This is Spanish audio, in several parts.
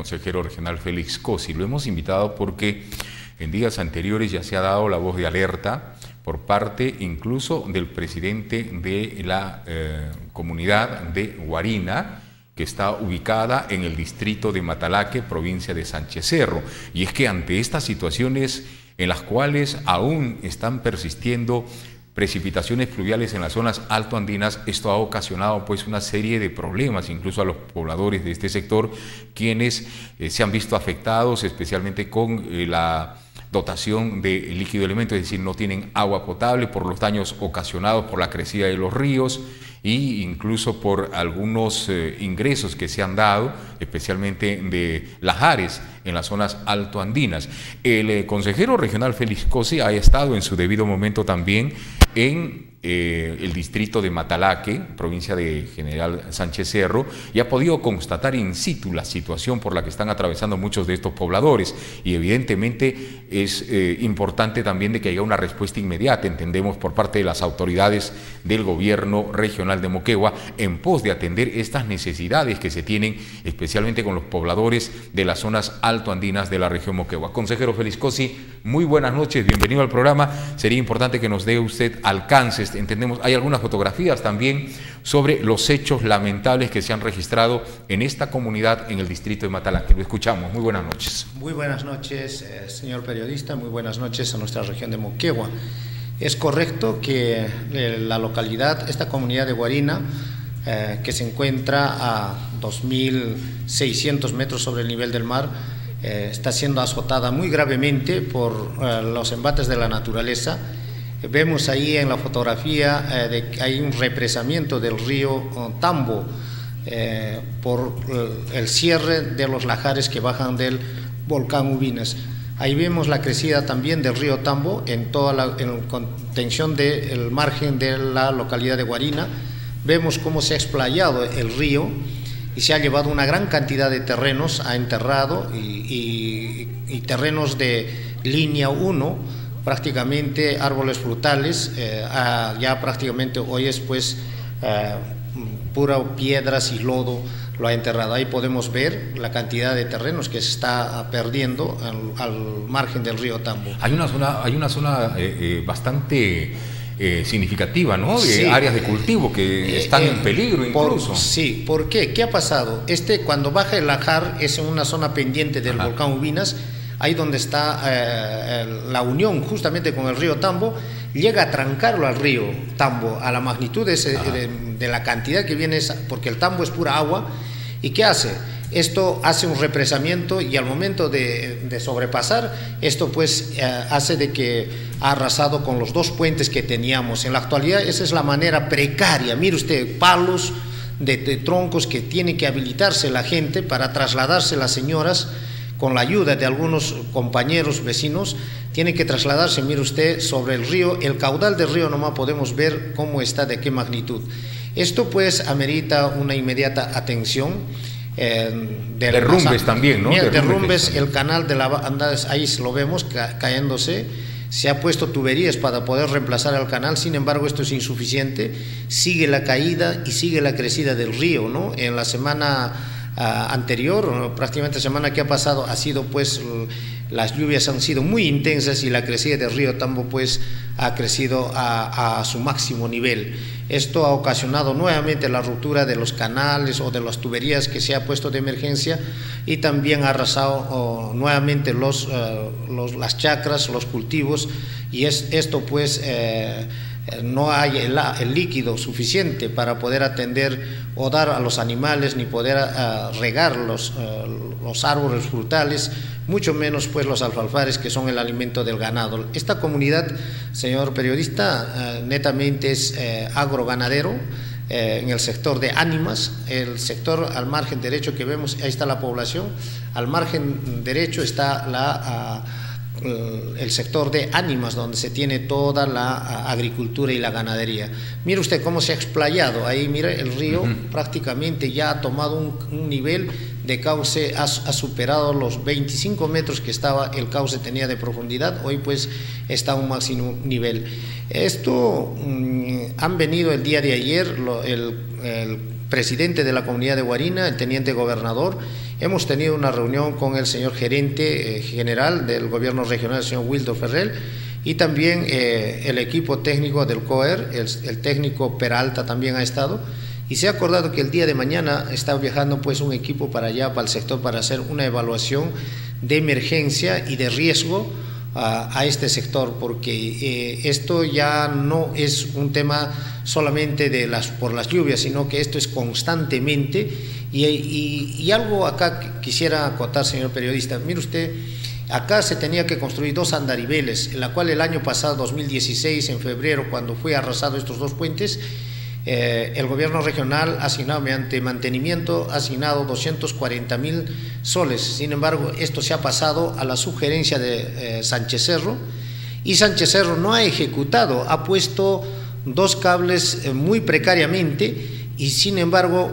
consejero regional Félix Cosi. Lo hemos invitado porque en días anteriores ya se ha dado la voz de alerta por parte incluso del presidente de la eh, comunidad de Guarina, que está ubicada en el distrito de Matalaque, provincia de Sánchez Cerro. Y es que ante estas situaciones en las cuales aún están persistiendo precipitaciones fluviales en las zonas altoandinas, esto ha ocasionado pues una serie de problemas, incluso a los pobladores de este sector, quienes eh, se han visto afectados, especialmente con eh, la dotación de líquido elemento, es decir, no tienen agua potable por los daños ocasionados por la crecida de los ríos e incluso por algunos eh, ingresos que se han dado, especialmente de lajares en las zonas altoandinas. El eh, consejero regional Félix Cosi ha estado en su debido momento también en eh, el distrito de Matalaque, provincia de General Sánchez Cerro, y ha podido constatar in situ la situación por la que están atravesando muchos de estos pobladores. Y evidentemente es eh, importante también de que haya una respuesta inmediata, entendemos, por parte de las autoridades del gobierno regional de Moquegua, en pos de atender estas necesidades que se tienen, especialmente con los pobladores de las zonas altoandinas de la región Moquegua. Consejero Félix Cosi, muy buenas noches, bienvenido al programa. Sería importante que nos dé usted alcances entendemos, hay algunas fotografías también sobre los hechos lamentables que se han registrado en esta comunidad en el distrito de Matalanque. Lo escuchamos. Muy buenas noches. Muy buenas noches, eh, señor periodista. Muy buenas noches a nuestra región de Moquegua. Es correcto que eh, la localidad, esta comunidad de Guarina, eh, que se encuentra a 2.600 metros sobre el nivel del mar, está siendo azotada muy gravemente por los embates de la naturaleza Vemos ahí en la fotografía eh, que hay un represamiento del río eh, Tambo eh, por el cierre de los lajares que bajan del volcán Ubinas. Ahí vemos la crecida también del río Tambo en toda la contención del margen de la localidad de Guarina. Vemos cómo se ha explayado el río y se ha llevado una gran cantidad de terrenos, ha enterrado y, y terrenos de línea 1 prácticamente árboles frutales, eh, ya prácticamente hoy es pues eh, pura piedras y lodo lo ha enterrado. Ahí podemos ver la cantidad de terrenos que se está perdiendo al, margen del río Tambo. Hay una zona, hay una zona eh, bastante significativa, ¿no? De áreas de cultivo que están en peligro incluso. sí, ¿por qué? ¿Qué ha pasado? Este, cuando baja el lajar, es en una zona pendiente del volcán Ubinas, ahí donde está eh, la unión justamente con el río Tambo, llega a trancarlo al río Tambo, a la magnitud de, la cantidad que viene, porque el Tambo es pura agua, ¿y qué hace? Esto hace un represamiento y al momento de, sobrepasar, esto pues eh, hace de que ha arrasado con los dos puentes que teníamos. En la actualidad esa es la manera precaria, mire usted, palos de, de troncos que tiene que habilitarse la gente para trasladarse las señoras con la ayuda de algunos compañeros vecinos, tiene que trasladarse, mire usted, sobre el río, el caudal del río nomás podemos ver cómo está, de qué magnitud. Esto pues amerita una inmediata atención. Eh, derrumbes también, ¿no? Derrumbes, el canal de la ahí lo vemos cayéndose. Se ha puesto tuberías para poder reemplazar el canal, sin embargo esto es insuficiente. Sigue la caída y sigue la crecida del río, ¿no? En la semana anterior, prácticamente semana que ha pasado, ha sido pues las lluvias han sido muy intensas y la crecida del río Tambo pues ha crecido a, su máximo nivel. Esto ha ocasionado nuevamente la ruptura de los canales o de las tuberías que se ha puesto de emergencia y también ha arrasado nuevamente los, eh, los, las chacras, los cultivos y es, esto pues... Eh, no hay el, líquido suficiente para poder atender o dar a los animales ni poder eh, regar los, eh, los árboles frutales, mucho menos pues los alfalfares que son el alimento del ganado. Esta comunidad, señor periodista, eh, netamente es agroganadero en el sector de ánimas, el sector al margen derecho que vemos, ahí está la población, al margen derecho está la ah, eh, el sector de ánimas, donde se tiene toda la agricultura y la ganadería. Mire usted cómo se ha explayado, ahí mire el río prácticamente ya ha tomado un, nivel de cauce, ha, superado los 25 metros que estaba, el cauce tenía de profundidad, hoy pues está a un máximo nivel. Esto mm, han venido el día de ayer el, el presidente de la comunidad de Guarina, el teniente gobernador, hemos tenido una reunión con el señor gerente eh, general del gobierno regional, el señor Wildo Ferrell, y también eh, el equipo técnico del COER, el, técnico Peralta también ha estado, y se ha acordado que el día de mañana está viajando pues un equipo para allá, para el sector, para hacer una evaluación de emergencia y de riesgo a, este sector, porque eh, esto ya no es un tema solamente de las, por las lluvias, sino que esto es constantemente. Y, y algo acá quisiera acotar, señor periodista. Mire usted, Acá se tenía que construir dos andariveles, en la cual el año pasado, 2016, en febrero, cuando fue arrasado estos dos puentes, eh, el gobierno regional asignado, mediante mantenimiento, ha asignado 240 mil soles. Sin embargo, esto se ha pasado a la sugerencia de eh, Sánchez Cerro. Y Sánchez Cerro no ha ejecutado, ha puesto dos cables eh, muy precariamente y sin embargo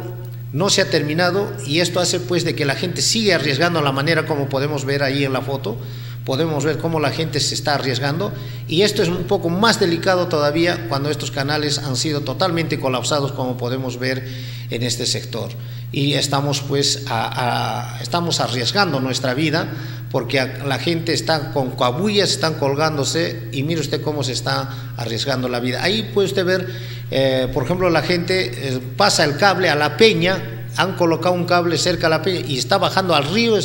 no se ha terminado. Y esto hace pues de que la gente sigue arriesgando la manera como podemos ver ahí en la foto, podemos ver cómo la gente se está arriesgando y esto es un poco más delicado todavía cuando estos canales han sido totalmente colapsados como podemos ver en este sector y estamos pues estamos arriesgando nuestra vida porque la gente está con cabullas, están colgándose y mire usted cómo se está arriesgando la vida. Ahí puede usted ver, eh, por ejemplo, la gente eh, pasa el cable a la peña, han colocado un cable cerca a la peña y está bajando al río,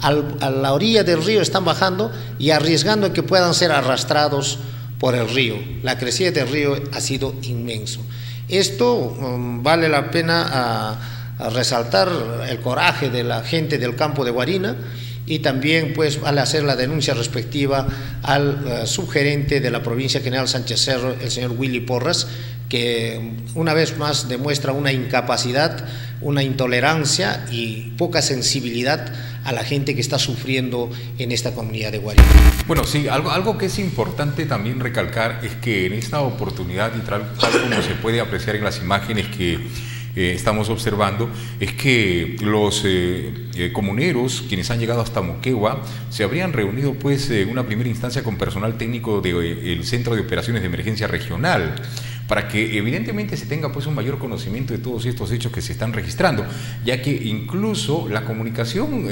a la orilla del río están bajando y arriesgando que puedan ser arrastrados por el río. La crecida del río ha sido inmenso. Esto um, vale la pena resaltar el coraje de la gente del campo de Guarina y también pues al hacer la denuncia respectiva al eh, subgerente de la provincia general Sánchez Cerro, el señor Willy Porras, que una vez más demuestra una incapacidad, una intolerancia y poca sensibilidad a la gente que está sufriendo en esta comunidad de Guarina. Bueno, sí, algo, algo que es importante también recalcar es que en esta oportunidad, y tal como se puede apreciar en las imágenes que eh, estamos observando es que los eh, eh, comuneros, quienes han llegado hasta Moquegua, se habrían reunido pues en una primera instancia con personal técnico del Centro de Operaciones de Emergencia Regional para que evidentemente se tenga pues un mayor conocimiento de todos estos hechos que se están registrando, ya que incluso la comunicación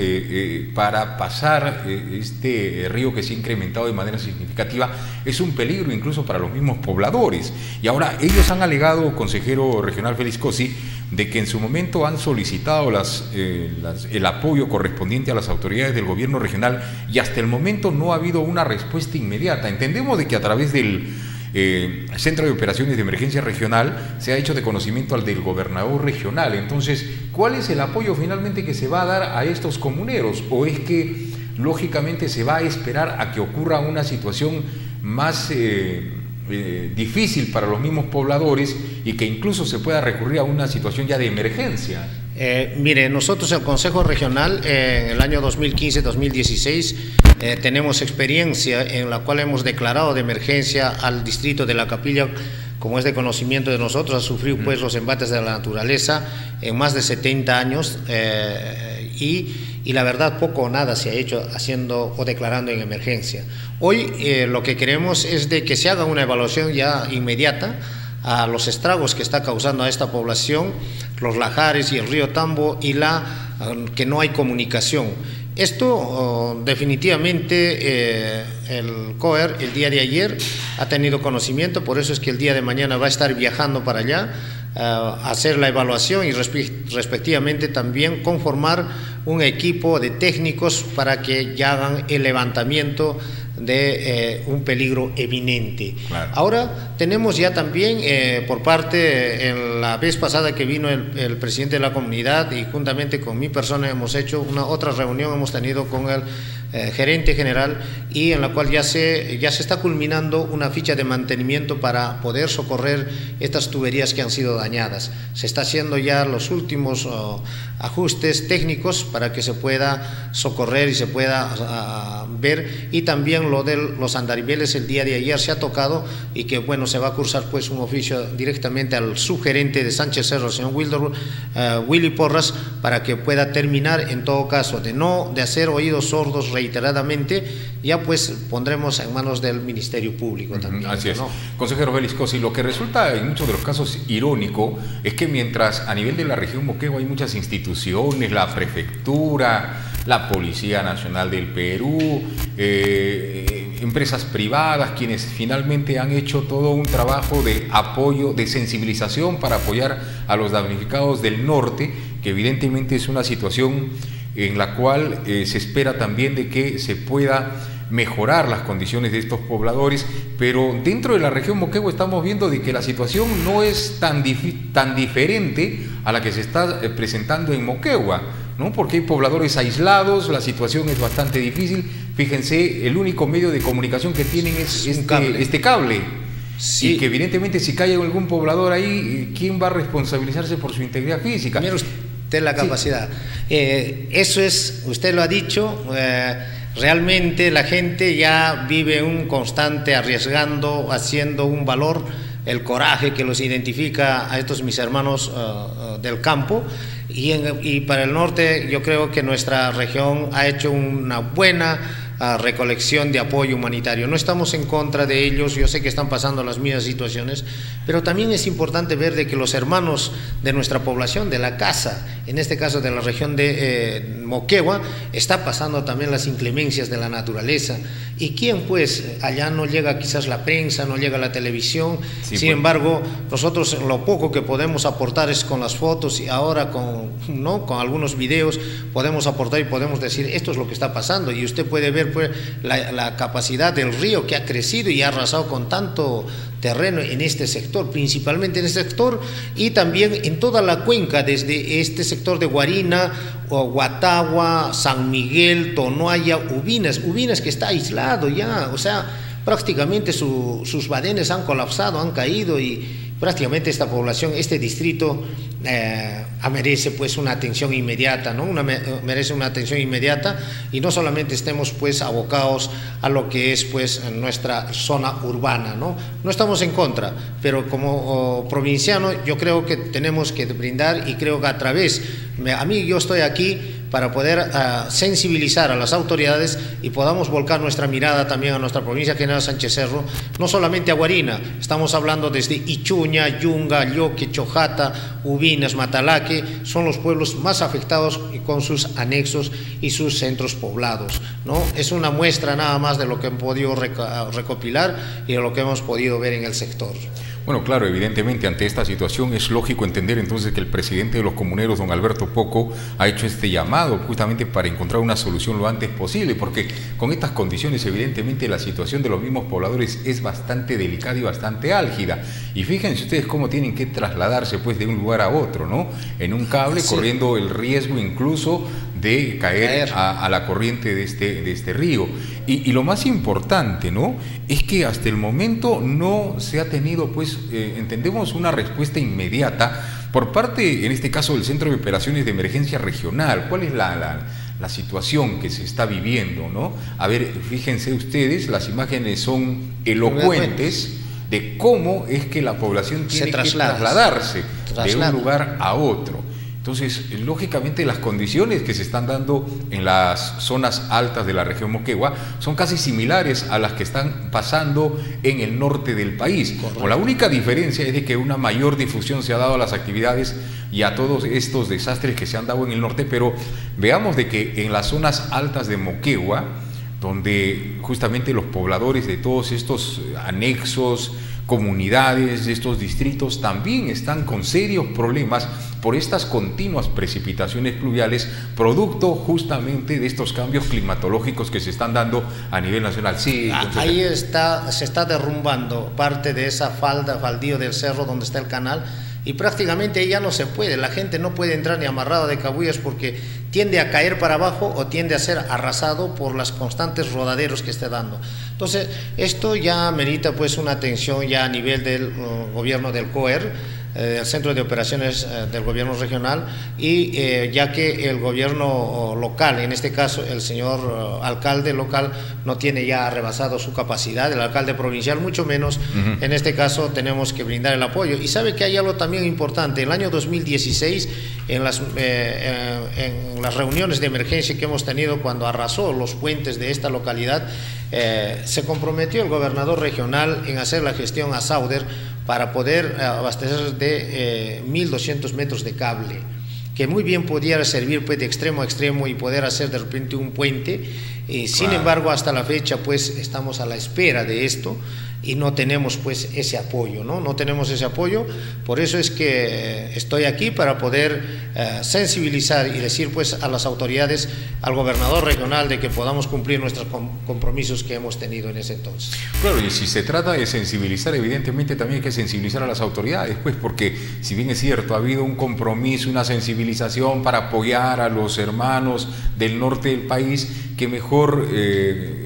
para pasar este río que se ha incrementado de manera significativa es un peligro incluso para los mismos pobladores. Y ahora ellos han alegado, consejero regional Félix Cosi, de que en su momento han solicitado eh, el apoyo correspondiente a las autoridades del gobierno regional y hasta el momento no ha habido una respuesta inmediata. Entendemos de que a través del eh, Centro de Operaciones de Emergencia Regional se ha hecho de conocimiento al del gobernador regional. Entonces, ¿cuál es el apoyo finalmente que se va a dar a estos comuneros? ¿O es que lógicamente se va a esperar a que ocurra una situación más... Eh, eh, difícil para los mismos pobladores y que incluso se pueda recurrir a una situación ya de emergencia. Mire, nosotros el Consejo Regional en el año 2015-2016 tenemos experiencia en la cual hemos declarado de emergencia al distrito de La Capilla, como es de conocimiento de nosotros, ha sufrido pues los embates de la naturaleza en más de 70 años y y la verdad poco o nada se ha hecho haciendo o declarando en emergencia. Hoy eh, lo que queremos es de que se haga una evaluación ya inmediata a los estragos que está causando a esta población, los lajares y el río Tambo y la que no hay comunicación. Esto oh, definitivamente eh, el COER el día de ayer ha tenido conocimiento, por eso es que el día de mañana va a estar viajando para allá hacer la evaluación y respectivamente también conformar un equipo de técnicos para que ya hagan el levantamiento de eh, un peligro eminente. Ahora tenemos ya también eh, por parte, en la vez pasada que vino el, presidente de la comunidad y juntamente con mi persona hemos hecho una otra reunión, hemos tenido con el eh, gerente general y en la cual ya se, ya se está culminando una ficha de mantenimiento para poder socorrer estas tuberías que han sido dañadas. Se está haciendo ya los últimos oh, ajustes técnicos para que se pueda socorrer y se pueda ver y también lo de los andariveles el día de ayer se ha tocado y que bueno se va a cursar pues un oficio directamente al subgerente de Sánchez Cerro, el señor eh, Willy Porras, para que pueda terminar en todo caso de no de hacer oídos sordos reiteradamente, ya pues pondremos en manos del Ministerio Público también. Así es. Consejero Félix Cosi, lo que resulta en muchos de los casos irónico es que mientras a nivel de la región Moquegua hay muchas instituciones, la prefectura, la Policía Nacional del Perú, eh, empresas privadas, quienes finalmente han hecho todo un trabajo de apoyo, de sensibilización para apoyar a los damnificados del norte, que evidentemente es una situación en la cual eh, se espera también de que se pueda mejorar las condiciones de estos pobladores, pero dentro de la región Moquegua estamos viendo de que la situación no es tan, tan diferente a la que se está eh, presentando en Moquegua. ¿no? porque hay pobladores aislados, la situación es bastante difícil. Fíjense, el único medio de comunicación que tienen es este cable. Este cable. Y que evidentemente si cae algún poblador ahí, ¿quién va a responsabilizarse por su integridad física? Mira usted la capacidad. Eh, eso es, usted lo ha dicho, eh, realmente la gente ya vive un constante arriesgando, haciendo un valor, el coraje que los identifica a estos mis hermanos uh, del campo. Y, y para el norte yo creo que nuestra región ha hecho una buena recolección de apoyo humanitario. No estamos en contra de ellos, yo sé que están pasando las mismas situaciones, pero también es importante ver de que los hermanos de nuestra población, de la casa, en este caso de la región de eh, Moquegua, está pasando también las inclemencias de la naturaleza. ¿Y quién pues? Allá no llega quizás la prensa, no llega la televisión, sin pues. embargo, nosotros lo poco que podemos aportar es con las fotos y ahora con, ¿no? con algunos videos podemos aportar y podemos decir esto es lo que está pasando y usted puede ver pues, la, capacidad del río que ha crecido y ha arrasado con tanto terreno en este sector, principalmente en este sector y también en toda la cuenca, desde este sector de Guarina, Guatagua, San Miguel, Tonoaya, Ubinas, Ubinas que está aislado ya, o sea, prácticamente sus badenes han colapsado, han caído y prácticamente esta población, este distrito eh, merece pues una atención inmediata, ¿no? Merece una atención inmediata y no solamente estemos pues abocados a lo que es pues nuestra zona urbana, ¿no? No estamos en contra, pero como provinciano yo creo que tenemos que brindar y creo que a través, a mí yo estoy aquí para poder uh, sensibilizar a las autoridades y podamos volcar nuestra mirada también a nuestra provincia General Sánchez Cerro, no solamente a Guarina, estamos hablando desde Ichuña, Yunga, Lloque, Chojata, Ubinas, Matalaque, son los pueblos más afectados con sus anexos y sus centros poblados. ¿no? Es una muestra nada más de lo que han podido recopilar y de lo que hemos podido ver en el sector. Bueno, claro, evidentemente ante esta situación es lógico entender entonces que el presidente de los comuneros, don Alberto Poco, ha hecho este llamado justamente para encontrar una solución lo antes posible, porque con estas condiciones evidentemente la situación de los mismos pobladores es bastante delicada y bastante álgida. Y fíjense ustedes cómo tienen que trasladarse pues de un lugar a otro, ¿no? En un cable, corriendo el riesgo incluso de caer, A, la corriente de este, de este río. Y, lo más importante, ¿no? Es que hasta el momento no se ha tenido, pues, eh, entendemos, una respuesta inmediata por parte, en este caso, del Centro de Operaciones de Emergencia Regional. ¿Cuál es la, la, situación que se está viviendo, ¿no? A ver, fíjense ustedes, las imágenes son elocuentes de cómo es que la población tiene que trasladarse de un lugar a otro. Entonces, lógicamente las condiciones que se están dando en las zonas altas de la región Moquegua son casi similares a las que están pasando en el norte del país. la única diferencia es de que una mayor difusión se ha dado a las actividades y a todos estos desastres que se han dado en el norte, pero veamos de que en las zonas altas de Moquegua, donde justamente los pobladores de todos estos anexos, comunidades de estos distritos también están con serios problemas por estas continuas precipitaciones pluviales, producto justamente de estos cambios climatológicos que se están dando a nivel nacional. Sí, ah, ahí está, se está derrumbando parte de esa falda, faldío del cerro donde está el canal y prácticamente ya no se puede, la gente no puede entrar ni amarrada de cabullas porque tiende a caer para abajo o tiende a ser arrasado por las constantes rodaderos que esté dando. Entonces, esto ya merita pues una atención ya a nivel del uh, gobierno del COER, del Centro de Operaciones del Gobierno Regional y ya que el gobierno local, en este caso el señor alcalde local, no tiene ya rebasado su capacidad, el alcalde provincial mucho menos, en este caso tenemos que brindar el apoyo. Y sabe que hay algo también importante, el año 2016, en las, en las reuniones de emergencia que hemos tenido cuando arrasó los puentes de esta localidad, eh, se comprometió el gobernador regional en hacer la gestión a Sauder para poder eh, abastecer de 1.200 eh, metros de cable, que muy bien pudiera servir pues, de extremo a extremo y poder hacer de repente un puente. Sin embargo, hasta la fecha, pues estamos a la espera de esto y no tenemos pues ese apoyo, ¿no? No tenemos ese apoyo, por eso es que estoy aquí para poder eh, sensibilizar y decir pues a las autoridades, al gobernador regional de que podamos cumplir nuestros compromisos que hemos tenido en ese entonces. Claro, y si se trata de sensibilizar, evidentemente también hay que sensibilizar a las autoridades, pues porque si bien es cierto, ha habido un compromiso, una sensibilización para apoyar a los hermanos del norte del país, que mejor... Eh,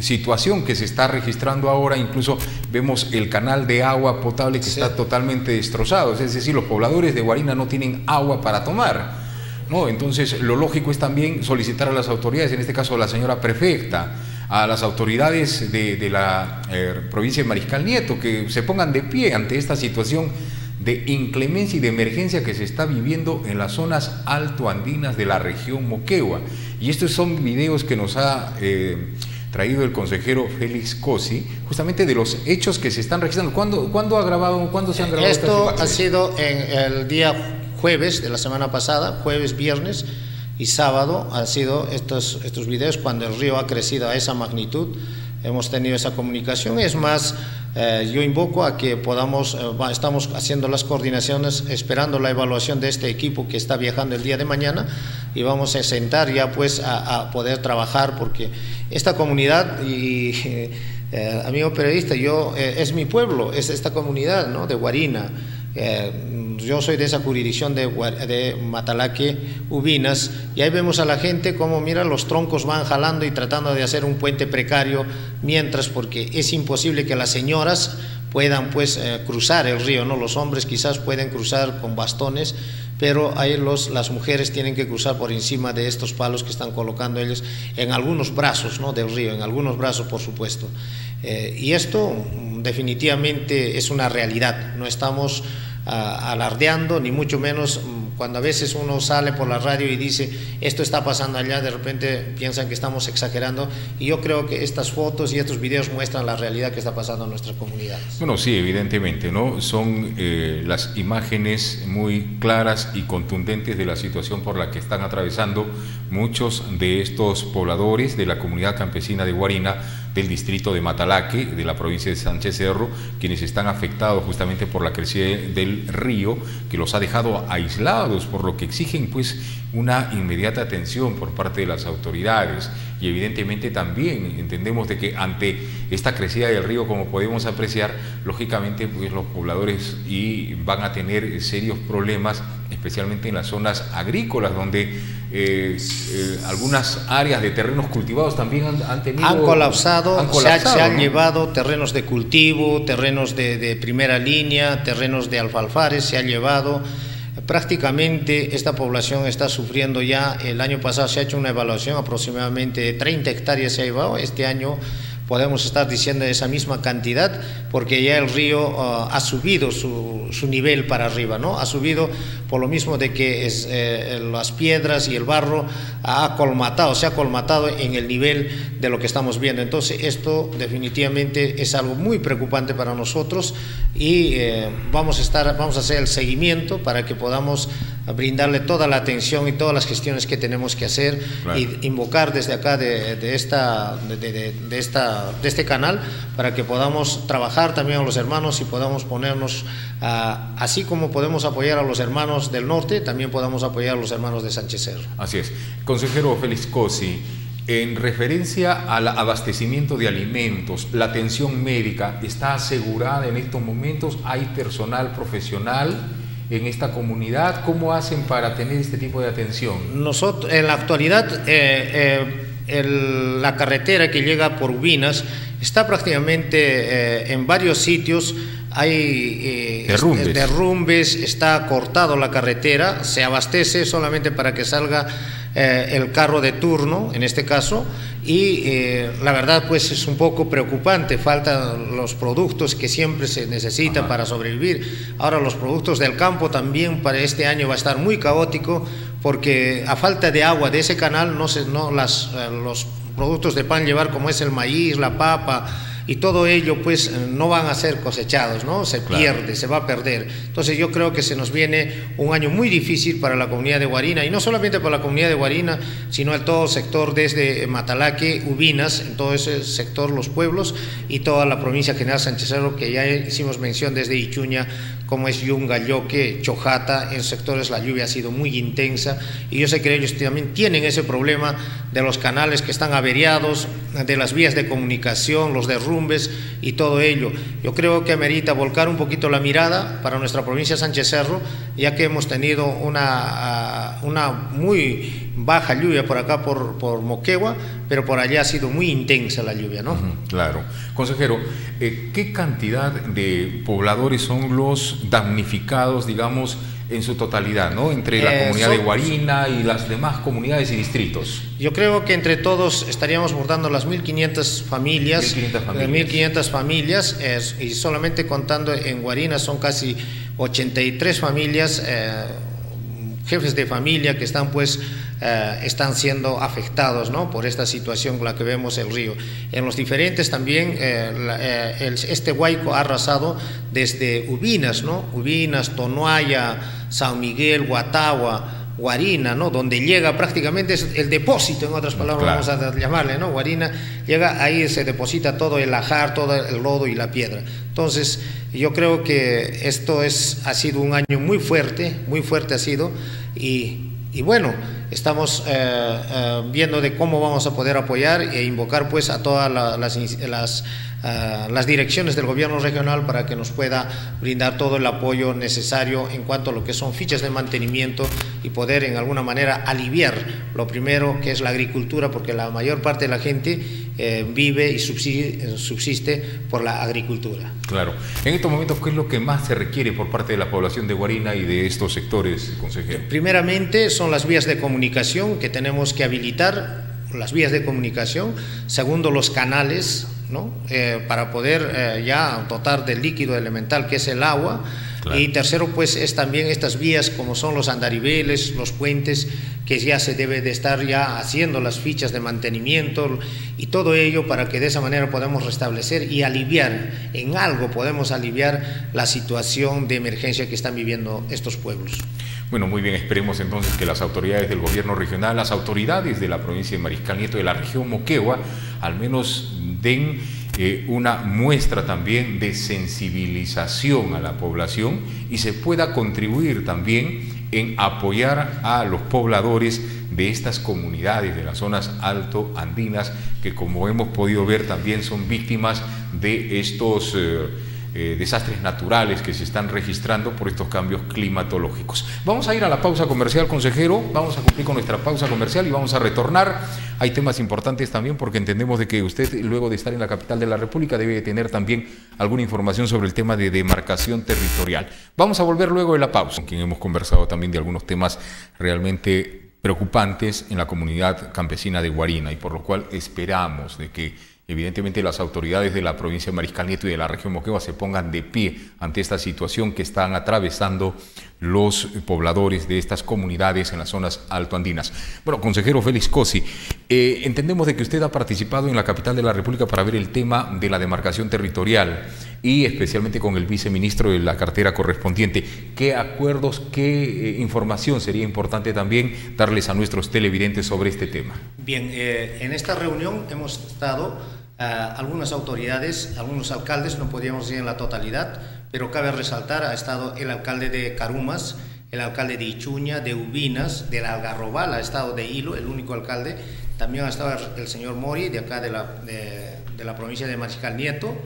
situación que se está registrando ahora, incluso vemos el canal de agua potable que está totalmente destrozado, es decir, los pobladores de Guarina no tienen agua para tomar. ¿no? Entonces, lo lógico es también solicitar a las autoridades, en este caso a la señora prefecta, a las autoridades de, la eh, provincia de Mariscal Nieto, que se pongan de pie ante esta situación de inclemencia y de emergencia que se está viviendo en las zonas altoandinas de la región Moquegua. Y estos son videos que nos ha eh, traído el consejero Félix Cosi, justamente de los hechos que se están registrando. ¿Cuándo, ¿cuándo ha grabado, cuándo se han grabado Esto ha sido en el día jueves de la semana pasada, jueves, viernes y sábado, han sido estos, estos videos cuando el río ha crecido a esa magnitud. Hemos tenido esa comunicación. Es más, eh, yo invoco a que podamos, eh, estamos haciendo las coordinaciones, esperando la evaluación de este equipo que está viajando el día de mañana y vamos a sentar ya pues a, poder trabajar porque esta comunidad y eh, amigo periodista, yo es mi pueblo, es esta comunidad ¿no? de Guarina. Yo soy de esa jurisdicción de, de, Matalaque, Ubinas, y ahí vemos a la gente como, mira, los troncos van jalando y tratando de hacer un puente precario, mientras, porque es imposible que las señoras puedan pues cruzar el río, ¿no? Los hombres quizás pueden cruzar con bastones, pero ahí los, las mujeres tienen que cruzar por encima de estos palos que están colocando ellos en algunos brazos ¿no? del río, en algunos brazos por supuesto. Eh, y esto mm, definitivamente es una realidad, no estamos alardeando, ni mucho menos mm, cuando a veces uno sale por la radio y dice esto está pasando allá, de repente piensan que estamos exagerando y yo creo que estas fotos y estos videos muestran la realidad que está pasando en nuestra comunidad. Bueno, sí, evidentemente, ¿no? Son eh, las imágenes muy claras y contundentes de la situación por la que están atravesando muchos de estos pobladores de la comunidad campesina de Guarina del distrito de Matalaque, de la provincia de Sánchez Cerro, quienes están afectados justamente por la crecida del río, que los ha dejado aislados, por lo que exigen pues una inmediata atención por parte de las autoridades. Y evidentemente también entendemos de que ante esta crecida del río, como podemos apreciar, lógicamente pues los pobladores y van a tener serios problemas, especialmente en las zonas agrícolas, donde eh, eh, algunas áreas de terrenos cultivados también han, tenido... Han colapsado, se, han llevado terrenos de cultivo, terrenos de, de primera línea, terrenos de alfalfares, se ha llevado. Prácticamente esta población está sufriendo ya, el año pasado se ha hecho una evaluación, aproximadamente 30 hectáreas se ha llevado, este año podemos estar diciendo esa misma cantidad, porque ya el río uh, ha subido su, nivel para arriba, ¿no? Ha subido por lo mismo de que es, eh, las piedras y el barro ha colmatado, se ha colmatado en el nivel de lo que estamos viendo. Entonces, esto definitivamente es algo muy preocupante para nosotros y eh, vamos, a estar, vamos a hacer el seguimiento para que podamos brindarle toda la atención y todas las gestiones que tenemos que hacer y invocar desde acá de, esta, de esta de este canal para que podamos trabajar también a los hermanos y podamos ponernos, así como podemos apoyar a los hermanos del norte, también podamos apoyar a los hermanos de Sánchez Cerro. Así es. Consejero Félix Cosi, en referencia al abastecimiento de alimentos, la atención médica está asegurada en estos momentos, hay personal profesional en esta comunidad, ¿cómo hacen para tener este tipo de atención? Nosotros, en la actualidad, eh, eh, la carretera que llega por Ubinas está prácticamente eh, en varios sitios hay derrumbes. está cortado la carretera, se abastece solamente para que salga el carro de turno, en este caso, y eh, la verdad pues es un poco preocupante, faltan los productos que siempre se necesitan para sobrevivir. Ahora los productos del campo también para este año va a estar muy caótico porque a falta de agua de ese canal no, se, no las, eh, los productos de pan llevar como es el maíz, la papa, y todo ello pues no van a ser cosechados, ¿no? Se pierde, se va a perder. Entonces yo creo que se nos viene un año muy difícil para la comunidad de Guarina y no solamente para la comunidad de Guarina, sino el todo el sector desde Matalaque, Ubinas, en todo ese sector, los pueblos y toda la provincia general Sánchez Cerro que ya hicimos mención desde Ichuña como es Yunga, Yoque, Chojata, en sectores la lluvia ha sido muy intensa y yo sé que ellos también tienen ese problema de los canales que están averiados, de las vías de comunicación, los derrumbes y todo ello. Yo creo que amerita volcar un poquito la mirada para nuestra provincia de Sánchez Cerro, ya que hemos tenido una, ah, una muy baja lluvia por acá, por, por Moquegua, pero por allá ha sido muy intensa la lluvia, ¿no? claro. Consejero, eh, ¿qué cantidad de pobladores son los damnificados, digamos, en su totalidad, ¿no? Entre la eh, comunidad de Guarina y las demás comunidades y distritos. Yo creo que entre todos estaríamos bordando las 1.500 familias. 1.500 familias. 1.500 familias y solamente contando en Guarina son casi 83 familias, eh, jefes de familia que están pues eh, están siendo afectados ¿no? por esta situación con la que vemos el río. En los diferentes también, eh, eh, este huaico ha arrasado desde Ubinas, ¿no? Ubinas, Tonuaya, San Miguel, Guatagua, Guarina, ¿no? donde llega prácticamente el depósito, en otras palabras vamos a llamarle, ¿no? Guarina, llega ahí se deposita todo el ajar, todo el lodo y la piedra. Entonces, yo creo que esto es, ha sido un año muy fuerte, muy fuerte ha sido, y, y bueno, estamos eh, eh, viendo de cómo vamos a poder apoyar e invocar pues a todas las, las, eh, las, direcciones del gobierno regional para que nos pueda brindar todo el apoyo necesario en cuanto a lo que son fichas de mantenimiento y poder en alguna manera aliviar lo primero que es la agricultura porque la mayor parte de la gente vive y subsiste, por la agricultura. Claro. En estos momentos, ¿qué es lo que más se requiere por parte de la población de Guarina y de estos sectores, consejero? Primeramente son las vías de comunicación que tenemos que habilitar, las vías de comunicación, segundo los canales, ¿no? Eh, para poder eh, ya dotar del líquido elemental que es el agua, y tercero, pues es también estas vías como son los andariveles, los puentes, que ya se debe de estar ya haciendo las fichas de mantenimiento y todo ello para que de esa manera podamos restablecer y aliviar, en algo podemos aliviar la situación de emergencia que están viviendo estos pueblos. Bueno, muy bien, esperemos entonces que las autoridades del gobierno regional, las autoridades de la provincia de Mariscal Nieto, de la región Moquegua, al menos den eh, una muestra también de sensibilización a la población y se pueda contribuir también en apoyar a los pobladores de estas comunidades de las zonas alto andinas que como hemos podido ver también son víctimas de estos... Eh, eh, desastres naturales que se están registrando por estos cambios climatológicos. Vamos a ir a la pausa comercial, consejero, vamos a cumplir con nuestra pausa comercial y vamos a retornar. Hay temas importantes también porque entendemos de que usted, luego de estar en la capital de la República, debe tener también alguna información sobre el tema de demarcación territorial. Vamos a volver luego de la pausa, con quien hemos conversado también de algunos temas realmente preocupantes en la comunidad campesina de Guarina y por lo cual esperamos de que Evidentemente las autoridades de la provincia de Mariscal Nieto y de la región Moquegua se pongan de pie ante esta situación que están atravesando los pobladores de estas comunidades en las zonas altoandinas. Bueno, consejero Félix Cosi, eh, entendemos de que usted ha participado en la capital de la República para ver el tema de la demarcación territorial y especialmente con el viceministro de la cartera correspondiente. ¿Qué acuerdos, qué eh, información sería importante también darles a nuestros televidentes sobre este tema? Bien, eh, en esta reunión hemos estado algunas autoridades, algunos alcaldes, no podíamos decir en la totalidad, pero cabe resaltar, ha estado el alcalde de Carumas, el alcalde de Ichuña, de Ubinas, de la Algarrobal, ha estado de Hilo, el único alcalde, también ha estado el señor Mori, de acá de la, de, la provincia de Mariscal Nieto,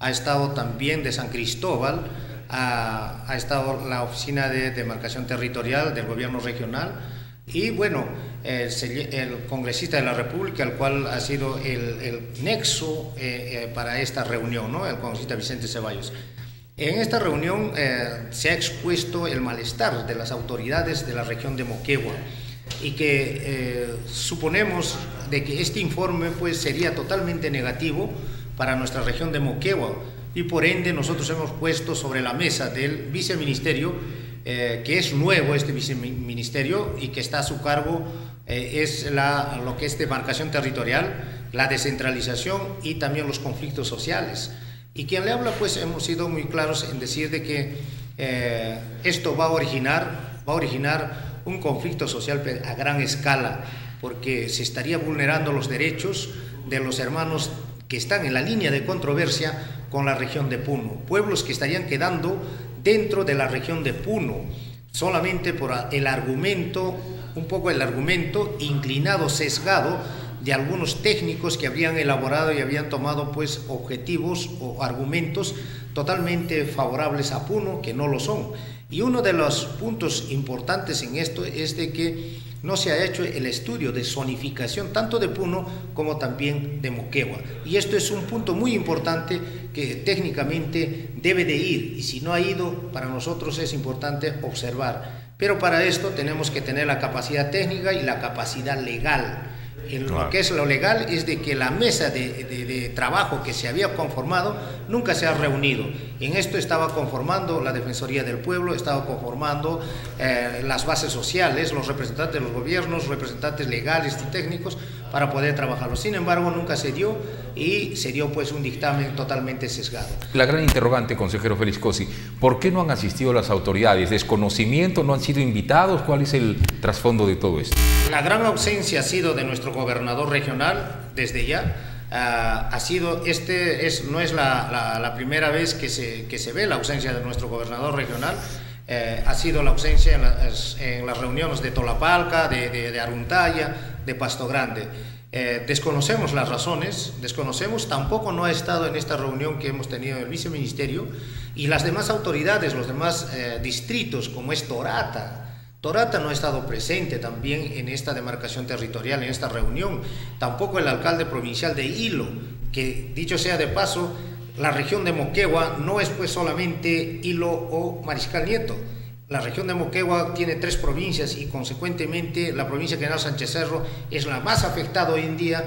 ha estado también de San Cristóbal, ha estado la oficina de demarcación territorial del gobierno regional, y bueno, el, congresista de la República, el cual ha sido el, nexo eh, eh, para esta reunión, ¿no? el congresista Vicente Ceballos. En esta reunión eh, se ha expuesto el malestar de las autoridades de la región de Moquegua y que eh, suponemos de que este informe pues, sería totalmente negativo para nuestra región de Moquegua y por ende nosotros hemos puesto sobre la mesa del viceministerio, eh, que es nuevo este viceministerio y que está a su cargo, es la, lo que es demarcación territorial, la descentralización y también los conflictos sociales. Y quien le habla, pues hemos sido muy claros en decir de que eh, esto va a originar, va a originar un conflicto social a gran escala, porque se estaría vulnerando los derechos de los hermanos que están en la línea de controversia con la región de Puno, pueblos que estarían quedando dentro de la región de Puno, solamente por el argumento, un poco el argumento inclinado, sesgado de algunos técnicos que habrían elaborado y habían tomado pues objetivos o argumentos totalmente favorables a Puno, que no lo son. Y uno de los puntos importantes en esto es de que no se ha hecho el estudio de zonificación tanto de Puno como también de Moquegua. Y esto es un punto muy importante que técnicamente debe de ir y si no ha ido, para nosotros es importante observar. Pero para esto tenemos que tener la capacidad técnica y la capacidad legal lo que es lo legal es de que la mesa de, trabajo que se había conformado nunca se ha reunido. En esto estaba conformando la Defensoría del Pueblo, estaba conformando eh, las bases sociales, los representantes de los gobiernos, representantes legales y técnicos para poder trabajarlo. Sin embargo, nunca se dio y se dio pues un dictamen totalmente sesgado. La gran interrogante, consejero Félix Cosi, ¿por qué no han asistido las autoridades? ¿Desconocimiento? ¿No han sido invitados? ¿Cuál es el trasfondo de todo esto? La gran ausencia ha sido de nuestro gobernador regional desde ya. Ah, ha sido, este es, no es la, primera vez que se, que se ve la ausencia de nuestro gobernador regional. Eh, ha sido la ausencia en, las reuniones de Tolapalca, de, de, de Aruntaya, de Pasto Grande. Eh, desconocemos las razones, desconocemos, tampoco no ha estado en esta reunión que hemos tenido en el viceministerio y las demás autoridades, los demás eh, distritos, como es Torata. Torata no ha estado presente también en esta demarcación territorial, en esta reunión. Tampoco el alcalde provincial de Hilo, que dicho sea de paso, la región de Moquegua no es pues solamente Hilo o Mariscal Nieto, la región de Moquegua tiene tres provincias y consecuentemente la provincia de General Sánchez Cerro es la más afectada hoy en día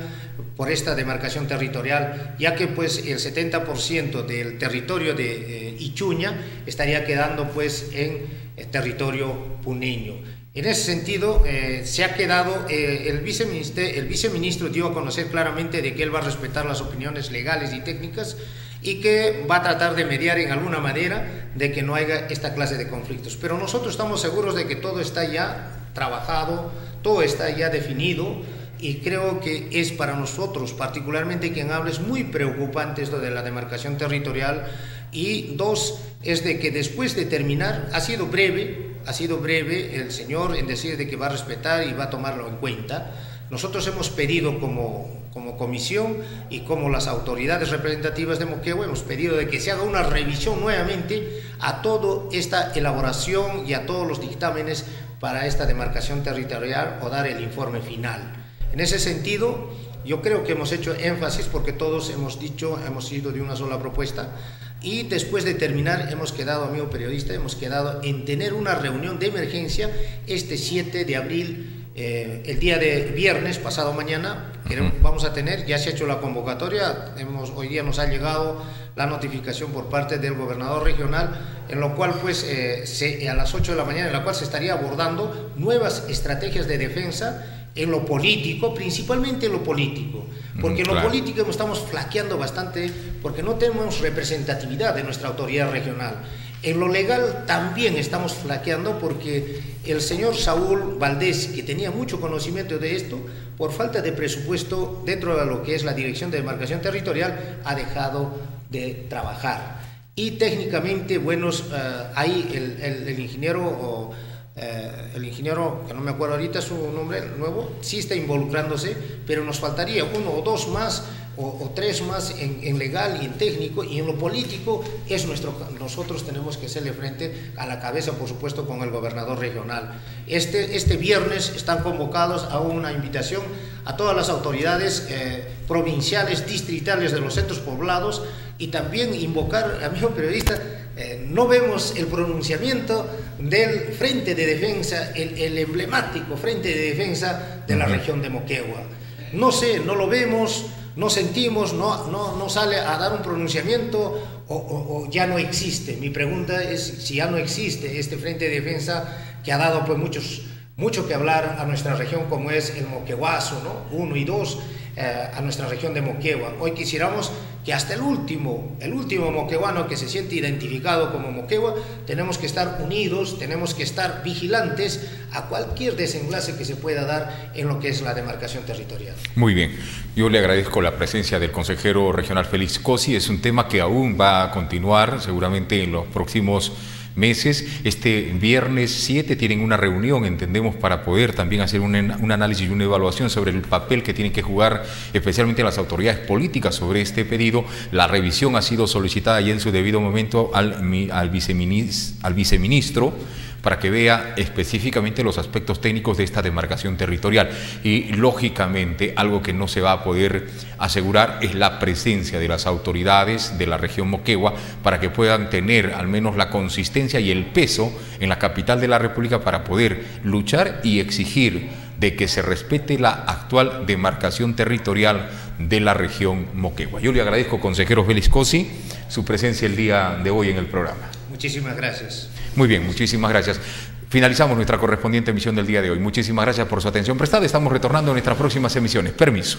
por esta demarcación territorial, ya que pues el 70% del territorio de eh, Ichuña estaría quedando pues en el territorio puneño. En ese sentido, eh, se ha quedado, eh, el, viceministro, el viceministro dio a conocer claramente de que él va a respetar las opiniones legales y técnicas y que va a tratar de mediar en alguna manera de que no haya esta clase de conflictos. Pero nosotros estamos seguros de que todo está ya trabajado, todo está ya definido y creo que es para nosotros, particularmente quien habla, es muy preocupante esto de la demarcación territorial y dos, es de que después de terminar, ha sido breve, ha sido breve el señor en decir de que va a respetar y va a tomarlo en cuenta. Nosotros hemos pedido como como comisión y como las autoridades representativas de Moquegua hemos pedido de que se haga una revisión nuevamente a toda esta elaboración y a todos los dictámenes para esta demarcación territorial o dar el informe final. En ese sentido, yo creo que hemos hecho énfasis porque todos hemos dicho, hemos ido de una sola propuesta y después de terminar hemos quedado, amigo periodista, hemos quedado en tener una reunión de emergencia este 7 de abril eh, el día de viernes, pasado mañana, vamos a tener, ya se ha hecho la convocatoria, hemos, hoy día nos ha llegado la notificación por parte del gobernador regional, en lo cual pues eh, a las 8 de la mañana, en la cual se estaría abordando nuevas estrategias de defensa en lo político, principalmente en lo político, porque en lo político estamos flaqueando bastante porque no tenemos representatividad de nuestra autoridad regional. En lo legal también estamos flaqueando porque el señor Saúl Valdés, que tenía mucho conocimiento de esto, por falta de presupuesto dentro de lo que es la Dirección de Demarcación Territorial, ha dejado de trabajar. Y técnicamente, bueno, eh, ahí el, ingeniero... Eh, el ingeniero, que no me acuerdo ahorita su nombre nuevo, sí está involucrándose, pero nos faltaría uno o dos más o, tres más en, legal y en técnico y en lo político es nuestro nosotros tenemos que hacerle frente a la cabeza por supuesto con el gobernador regional este este viernes están convocados a una invitación a todas las autoridades eh, provinciales distritales de los centros poblados y también invocar amigo periodista eh, no vemos el pronunciamiento del Frente de Defensa, el, emblemático Frente de Defensa de la región de Moquegua. No sé, no lo vemos, no sentimos, no, no, no sale a dar un pronunciamiento o, ya no existe. Mi pregunta es si ya no existe este Frente de Defensa que ha dado pues muchos, mucho que hablar a nuestra región como es el Moqueguazo, ¿no? Uno y dos, eh, a nuestra región de Moquegua. Hoy quisiéramos que hasta el último, el último moqueguano que se siente identificado como moquegua, tenemos que estar unidos, tenemos que estar vigilantes a cualquier desenlace que se pueda dar en lo que es la demarcación territorial. Muy bien, yo le agradezco la presencia del consejero regional Félix Cosi, es un tema que aún va a continuar seguramente en los próximos meses. Este viernes 7 tienen una reunión, entendemos, para poder también hacer un, análisis y una evaluación sobre el papel que tienen que jugar especialmente las autoridades políticas sobre este pedido. La revisión ha sido solicitada ya en su debido momento al, al viceministro para que vea específicamente los aspectos técnicos de esta demarcación territorial. Y lógicamente algo que no se va a poder asegurar es la presencia de las autoridades de la región Moquegua para que puedan tener al menos la consistencia y el peso en la capital de la República para poder luchar y exigir de que se respete la actual demarcación territorial de la región Moquegua. Yo le agradezco, consejero Félix Cosi, su presencia el día de hoy en el programa. Muchísimas gracias. Muy bien, muchísimas gracias. Finalizamos nuestra correspondiente emisión del día de hoy. Muchísimas gracias por su atención prestada. Estamos retornando a nuestras próximas emisiones. Permiso.